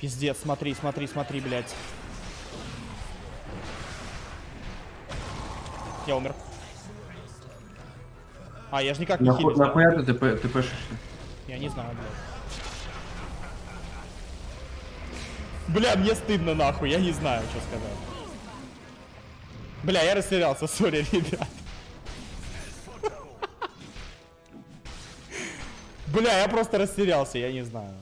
Пиздец, смотри, смотри, смотри, блядь. Я умер. А, я же никак не Нахуй- хилюсь. Нахуя ты ТП тпшишься? Я не знаю, блядь. Бля, мне стыдно нахуй, я не знаю, что сказать. Бля, я растерялся, сори, ребят. Бля, я просто растерялся, я не знаю.